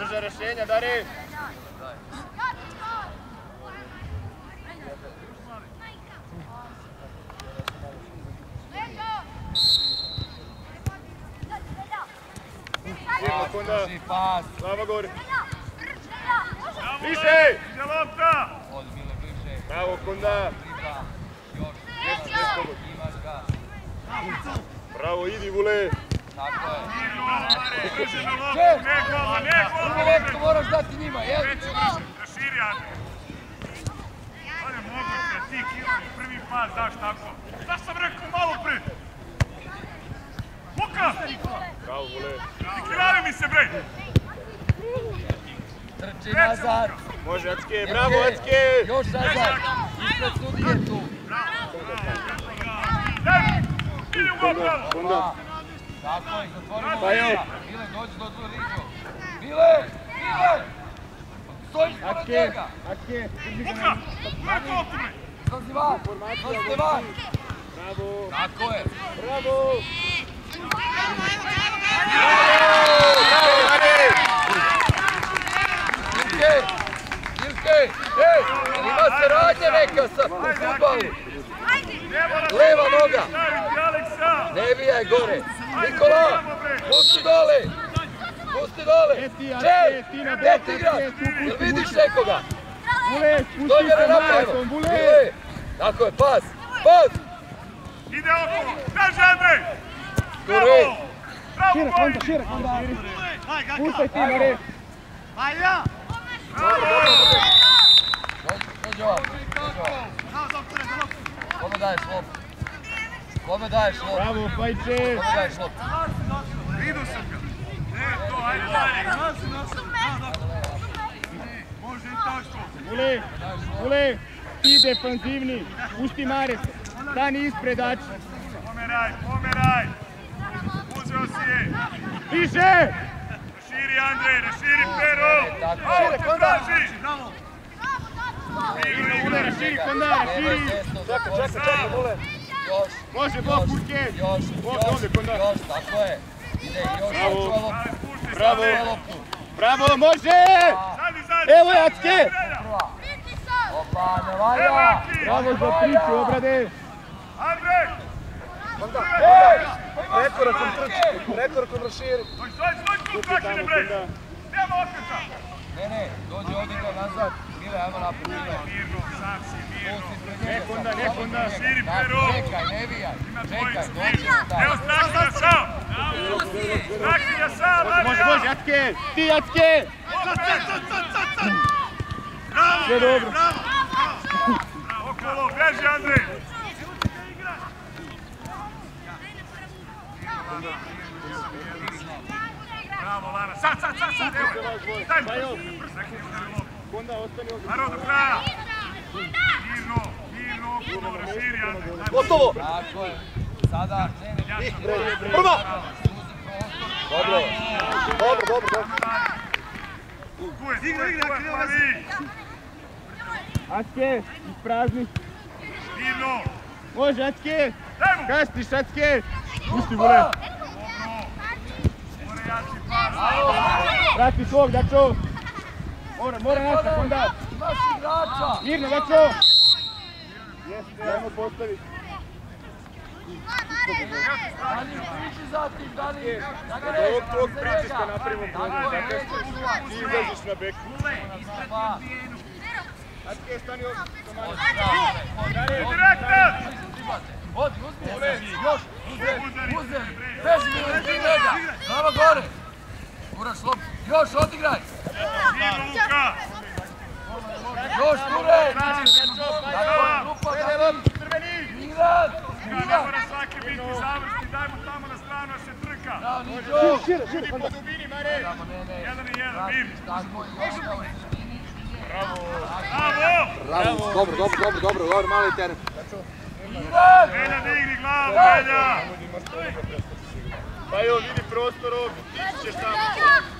Brže rješenja, Dari! Kunda. Glava gori. Više! Bravo, Kunda. Bravo, idi, Vule. Tako je. Na loptu, moraš dati njima, jel? Raširi Ane. On je moguće, ti kilovi, prvi pas daš tako. Šta sam rekao malo pre? Luka! Bravo, Vule. Ti mi se bre! Trči nazad. Može, Acke, bravo, Acke! Još nazad. Ispred sudije tu. Daj! Idi u gol, bravo! Tako je, zatvorimo Pa vrata. Mile, dođi do tu liđu. Mile! Mile! Stojiš pored njega. Acke. Luka! Luka, loptu bre! Izlazi van. Izlazite van. Bravo. Tako je. Bravo! Ilke! Ilke! Ej! Ima se radnje neka sa futbalu. Leva noga. Ne vijaj gore. Nikola! Pusti dole! Pusti dole! E Čej! ti, ti na Gdje ti igraš? Jel vidiš nekoga? Spusti je se. Markom! Tako je, pas! Pas! Ide okolo! Kaži Andrej! Bravo, Šire, Bojan! konta, šire, konta. Puštaj ti na red. Dođi ovako. Dođi ovako. Kome daješ? Kome daješ loptu? Bravo, Fajče. Kome daješ loptu? Vidio sam ga! Ne, to, ajde dalje! Može i tako! Vule, Vule, ti defanzivni. Pusti Mareka. Stani ispred Ači. Pomeraj, pomeraj! Uzeo si je! Više! Raširi Andrej, raširi Pero! Je. Ajde, traži! Vule, igra! raširi konda, Nemoj raširi. desno, zatvori. Vule. Još. Može, Bog, Još, Furke. Još, Ovdje, još, još, tako je. Ide, još, Bravo. čuva Bravo. Bravo, može! Evo je Acke! Prva. Opa, ne valja. Bravo za priču, obrade. Andrej! Ej! Prekorakom trči, prekorakom raširi. Dođi, dođi, dođi tu, traži bre! Nema okreta! Ne, ne, dođi ovdje ga nazad. Mile, ajmo napred, Mile. Mirno, sam si, mirno. Nek onda, nek onda. Širi, Pero. Čekaj, ne vijaj. Čekaj, doći mirno. ćemo Evo, tamo. straži ga sam! Straži ga sam, Može, može, Andrija! Acke! Ti, Acke! Bravo, Sve dobro. bravo! Okolo, beži Andrej! Bravo, Lara, sad, sad, sad, sad, evo! Daj! Brzo, neki ne udari loptu. Konda, ostani ovdje. Aro do kraja! Mirno, mirno, okolo, raširi Andrej. Gotovo! Tako je. Sada, ne, ne, Prva! Dobro. Dobro, dobro, dobro. Tu je, tu je, tu je, pravi! Acke, isprazni. Mirno! Može, mu! Kastiš, Acke! Pusti, Vule. Dobro! Mora jači pas! Vrati svog, Dačo. Mora, mora naša, Konda. Imaš igrača. Mirno, Dačo. Jeste, ajmo postaviti. Dani, priči za tim, Dani. Da ga Od ne, ovog za pritiska napravimo je, čuvat. ti izađeš na bek. Pa, Acke, stani ovdje. Direktor! Odi, uzmi se. Još, uzem, uzem. Beži mi od njega. Glava gore. Guraš loptu. Još, odigraj. Luka! Još, Ture. Milan, Milan. mora svaki biti završni, daj mu tamo na stranu da se trka. Bravo, Niđo. Po dubini, Mare. Jedan i jedan, dobro, dobro, dobro, dobro, dobro, mali teren. Milan. Belja digni glavu, Belja! Pa evo, vidi prostor ovdje, ti ćeš tamo.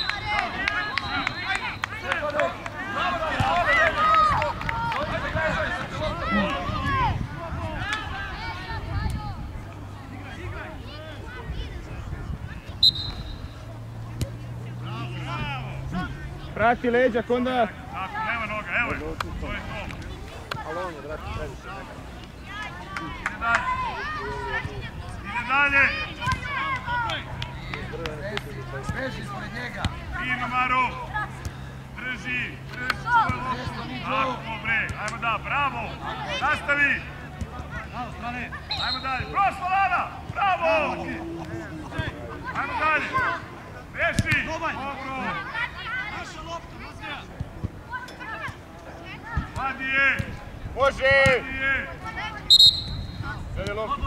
Prati leđa, konda. Tako, nema noga, evo je. To je to. Ali on je, brate, previše. Ide dalje. Ide dalje. Beži njega! Fino, Maro. Drži, drži. Tako, bre. Ajmo da, bravo. Nastavi. Ajmo dalje. Prošlo, Lana. Bravo. Ajmo dalje. Reši. Dobro. Vadi je. Može. Vadi je. Žele loptu.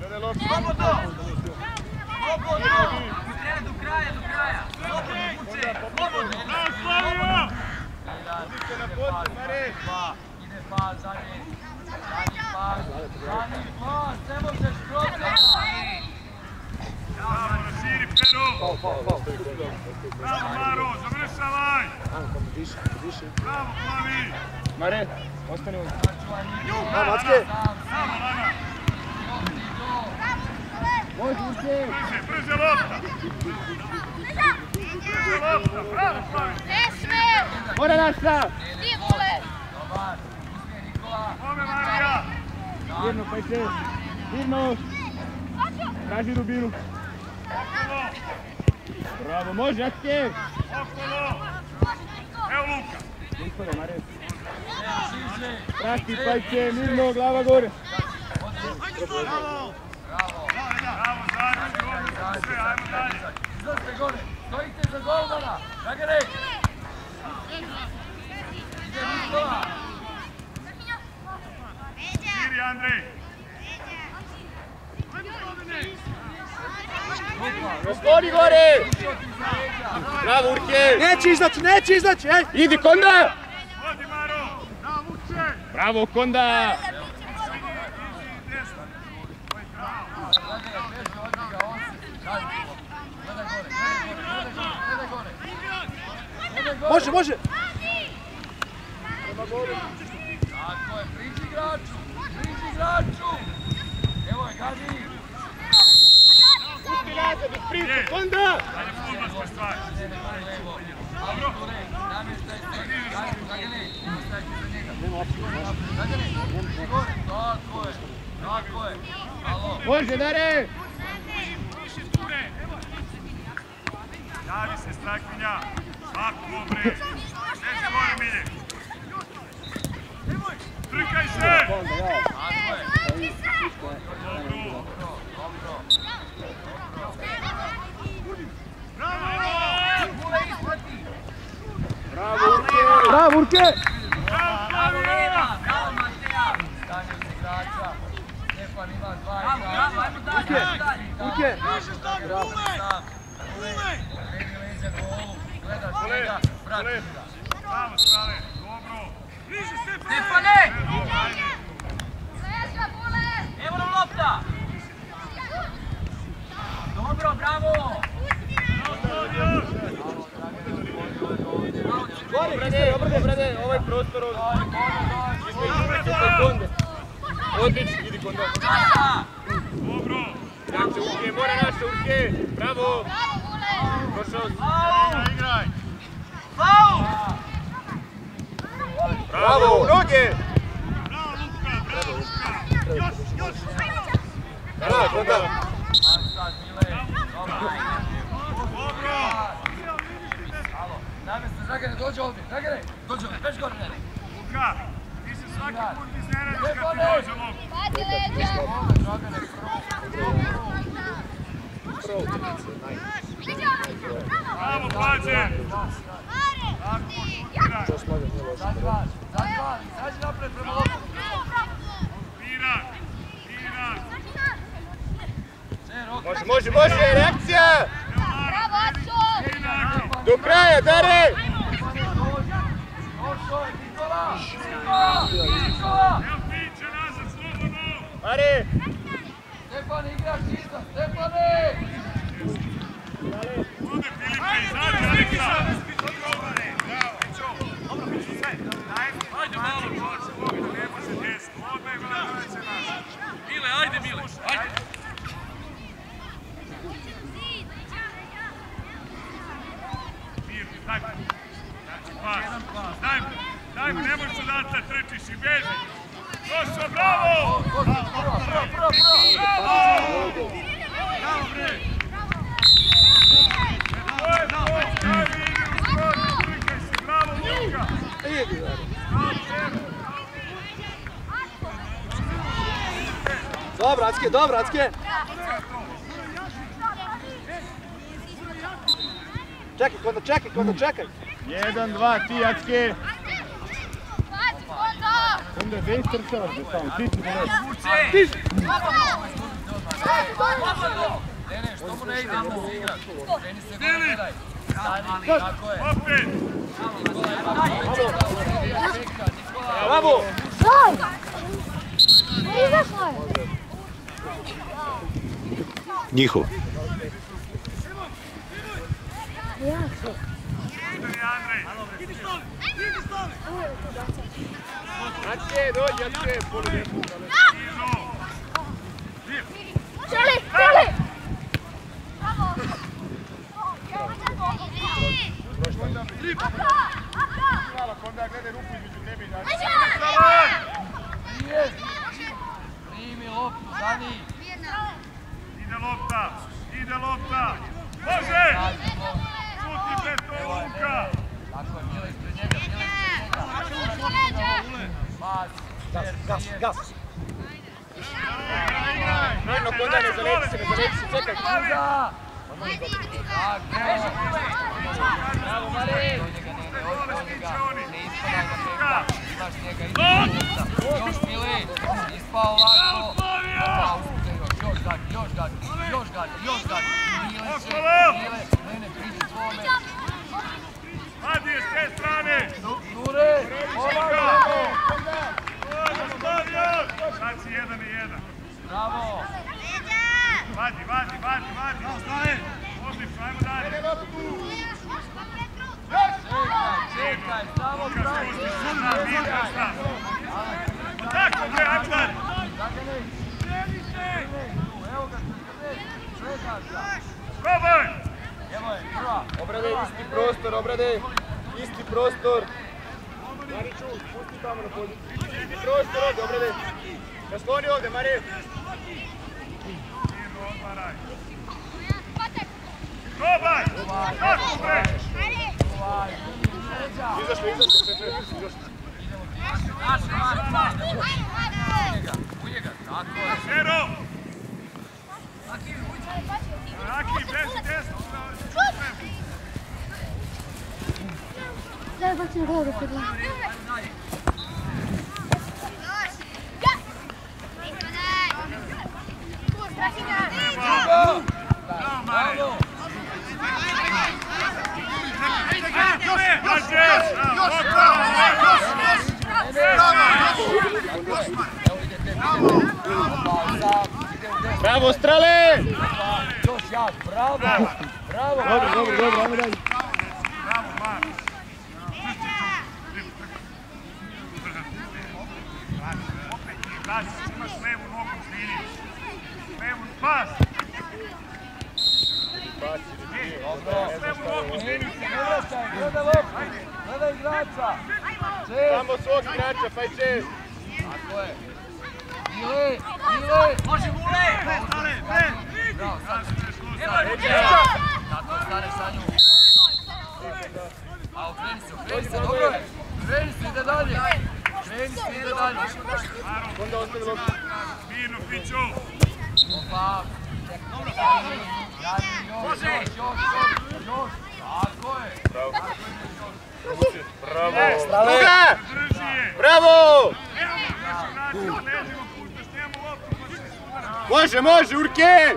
Žele loptu. Slobodno! Slobodno! Do kraja, do kraja! Slobodno, vuče! Slobodno! Bravo, Slavio. Idite na potu, Mare. Pa, ide pas, zadnji. Zadnji pas, zadnji pas, ne možeš protiv! Bravo, raširi, Pero. Bravo, Maro. Završavaj. Bravo, Plavi. Mare, ostani ovdje. Ajmo, Macke. Bravo, Lana. Može, Urke. Brže, brže lopta. Brže lopta. Bravo, Plavi. Mora naša. Dobar, uspije Nikola! Kome, Marija. Mirno, pa se. Mirno. Traži rubinu. Okolo. Bravo, može, Atke. Okolo. Evo Luka. Ispore, Mare. Šiže! Prati, pajče, mirno, glava gore. Bravo! Bravo. Dobro, sve. Ajmo dalje. Izlazite gore! Stojite za golmana! Dragane! Ide Nikola! Širi, Andrej. Gospodi gore. Bravo, Urke. Neće izaći, neće izaći, ej! Idi, konda. Gledaj gore! Može, može! Tako je, priđi igraču! Priđi igraču! Evo je, gazi! Pusti nazad, priče, konda. Ajde, namještaj se. Gazi, Dragane, se. Tako je, tako je. Može, Dare. Javi se, Strakinja. Ako, bre. Sjeći gore, Milje. Trkaj se. Tako je. Dobro. Dobro. Bravo. Bravo, Urke. Bravo, Urke. Bravo, Bravo, Flavio. Lena. Bravo, Mateja. Stanje se igrača. Stefan ima dva igrača. Bravo, ajmo dalje, ajmo dalje. Urke. Bravo, Sam. Kreni leđa golu. Gledaš Gole, njega. Vrati gole. ga. Bravo, Strale. Dobro. Stefane! Dobro, ajde. Evo nam lopta! Dobro, bravo! Gore, obrde, brade, ovaj prostor ovdje. Konde. Odlično, idi konda. Dobro. Jače, Urke, mora naša, Urke. Bravo. Došao si. Igraj. Bravo, u noge. Bravo, Luka. Bravo, Luka. Još, još. Bravo, konda. Ajde sad, Mile. Dobro. Dobro. Alo, namjesto Dragane, dođe ovdje. Dragane, dođe ovdje. Peš gore mene. Luka, ti se svaki put iznenadiš kad ti dođe lopta. Ovdje, Dragane, prvo. Bravo, Plađe. Zadvan. Izađi napred prema loptu. Mira. Mira. Može, može, može, reakcija. Lara. Igraj. Do kraja, Dare. Stefane, je, Nikola! Nikola! Nikola! Evo piće nazad, slobodno! Mari! Stefan igraš iza, Stefane! Ovdje Filipe, izađi, Aleksa! Ajde malo, čovječe, Bog, ne može desno. Odmah je gledaj se nas. Mile, ajde Mile, ajde! Mirno, daj mu. Znači, pas. Daj mu, daj mu, ne možeš odatle trčiš i beži. Došao, bravo! Prvo, prvo, prvo, prvo! Bravo! Bravo, bre! To je to, pravi igre u skoro, klikaj se, bravo, Luka! Bravo, Željko! Dobro, Acke, dobro, Acke. Čekaj, kondo, čekaj, kondo, čekaj. Jedan, dva, ti, Acke! Onda je vejster se ovdje, samo, ti si Vuče! Ne, ne, što mu ne ide. Kreni se gore, gledaj. Stani, tako je. Opet! Čeka, Nikola. Bravo! Njihov. Udari, Andrej! Acke, dođi, Acke, polu desno. Izo! Čeli, čeli! Onda gledaj ruku između tebe i Salan! Nije. Primi loptu. Ide lopta! Ide lopta! Može! Šuti bre to, Luka! Tako je, Mile ispred njega, Mile ispred njega. Pas, Gas, gas. Mirno, Konda, ne zaleti se, ne zaleti se, čekaj. Tako. Bravo, Mare. Do njega. Imaš njega. Još Mile, ispao lako. Pauzu, još, još gadi. Mile Mene, priđi svome. Vadi je s te strane! Ture, pomagamo. Može, Slavio! Sad si jedan i jedan. Bravo. Vadi, vadi, vadi, vadi! Odlično, ajmo dalje! Čekaj, čekaj, samo pravi. Mirka, sam! Tako, bre, ajmo dalje! Zagani. Evo ga, 40. Čekaj ga. Probaj! Evo je, prva. Obrade, isti prostor, obrade. Isti prostor. Mariću, pusti tamo na polju. Isti prostor ovdje, obrade. Nasloni ovdje, Mari. Mirno, odmaraj! Probaj! Tako, bre! Izašli, izašli, Pepe, izašli. Naši, Marko. Ujega, ujega, tako je. Zero! Aki, beži desno! Daj, baci na glavu kod glavu. Bravo! Bravo, Mare! Bravo. Bravo, strale! Još jak, bravo. Bravo. Dobro, dobro, dobro, ajmo dalje. Bravo, Mar! Opet ti gazi, imaš levu nogu. Levu, pas! Gledaj igrača. Tako je. Mile, Mile. Može Mule. Stale, bre! Bravo, sad. Evo Tako, stane sa. A okreni se, okreni se, dobro je. Okreni se, ide dalje. Okreni se, ide dalje. Onda ostavi loptu. Mirno, Piću! Opa. Dalje, još, još, još, još, još. Tako je. Strale! Drži je! Bravo! Evo ga, drži, znači, leđima puštaš, njemu loptu, pa se sudara. Može, može, Urke!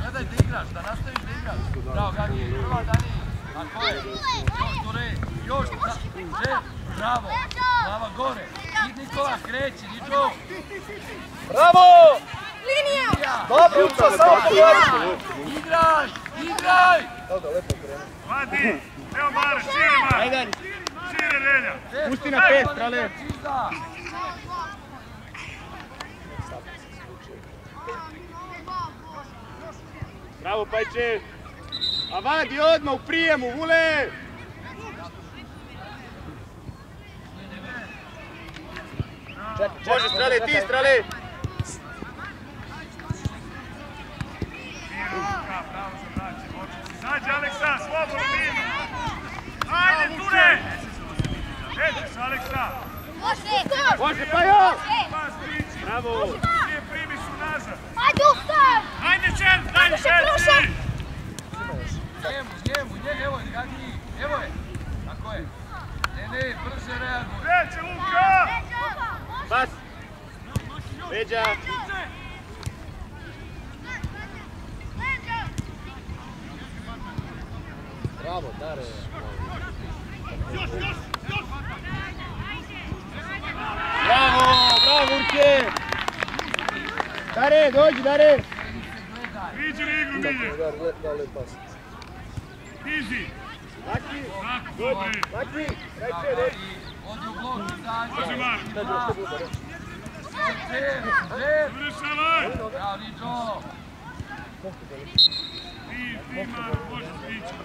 Gledaj da igraš, da nastaviš da igraš. igra. Bravo, Gani, prva Dani. Tako je. Još Ture, još Žel, bravo. Glava gore. I Nikola kreće, Niđo. Bravo! Linija. Dobro, Uco, samo pogledaj. Igraj, igraj. Dobro, lepo krenuo. Vadi, evo Mare, šire. Ajde, Relja. Pusti na pet, Strale. Čiza. Bravo, Pajče. A vadi odmah u prijemu, Vule! Može, strale, ti strale! Pravo za moćnici. Zađe Aleksa, slobodno. Ajde, Ture! Aleksa. Može, pa jo! Bravo! Nije primi su nazad. Ajde, ustav! Ajde, Čer, daj Ajde, Čerci! Krušak! Njemu, njemu, njemu, evo je, Gagi, evo je. Tako je. Ne, ne, brže reaguj. Kreće Luka! Pas! Leđa! Bravo, Dare! Bravo, bravo, Urke! Dare, dođi, Dare! Iđi na igru, Milje. Dale, pas. Iži. Laki, dobre. Laki, reče, reče. Blok, izađe. Može. Bravo, Niđo. Ti, ti, Mare, možeš. Mirno.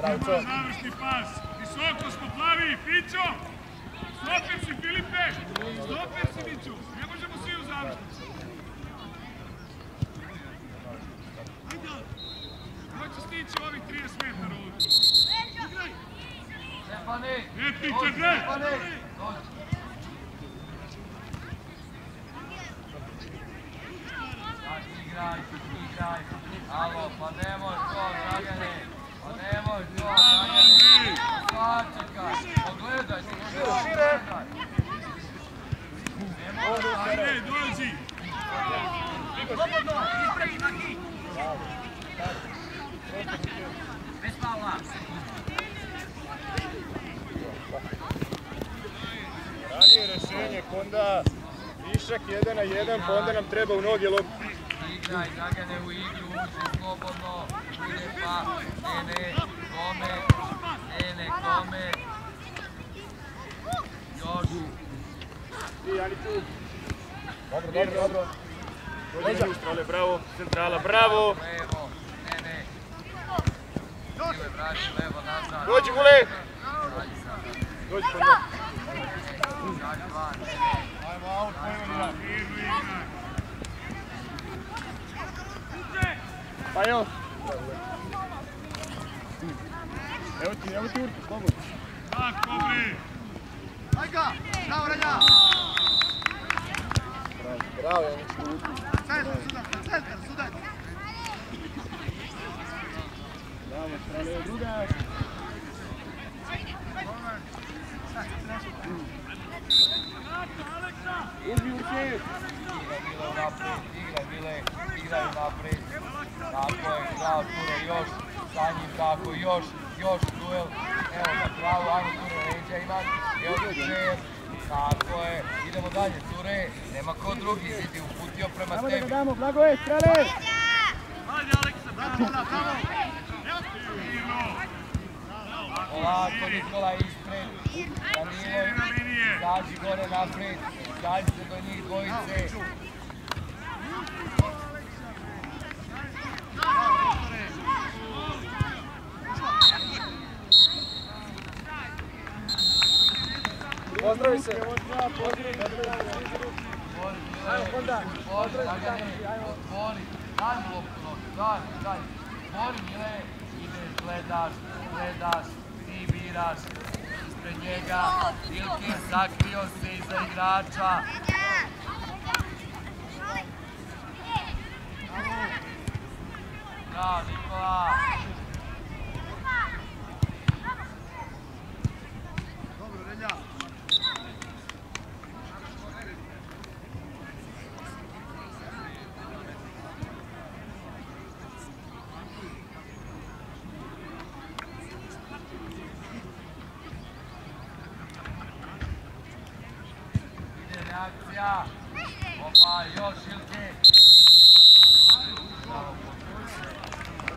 Ima završni pas. Visoko smo Fićo! Stoper si, Filipe! Stoper si, Miću! Ne možemo svi u završnicu. Će stići ovih 30 metara ovdje? Stefane. Ne, Fiće, dođi, bre! Stefane. Dođi. Znaš, igraj, igraj. Alo, pa nemoj to, Dragane. Pa nemoj to, Dragane. Sačekaj, pogledaj, pogledaj. Ajde, dođi! Bez faula. Ranije rešenje, onda višak jedan na jedan, pa onda nam treba u noge lop. Igraj, Dragane u igru, uđi slobodno, ide pa, Nene, kome, Nene, kome, još, Ti, Janiću. Dobro, dobro, dobro. Leđa. Bravo, centrala, bravo. levo, Nene, Ile, vrati, levo, nazad, Dođi, sad, Dođi, izađi van, Mirno igraj. Pa jo. Evo ti, evo ti Urki, slobodno. Tako, bre! Bravo, Janiću. Bravo, strale, druga. Uzmi Bile, unaprijed, igraj, bravo, još, još, još, duel, evo bravo, tako je, idemo dalje, nema ko drugi, idi, uputio prema da ga tebi, damo, blago je, strale. Polako, Nikola ispred. Danilo, izađi gore naprijed. Izađi se do njih dvojice. Pozdravi se. Onda. Otvori. Daj noge, daj, daj. Otvori, Mile. Ideš, gledaš, gledaš, biraš. Ispred njega, Ilkin sakrio se iza igrača. Bravo, Nikola.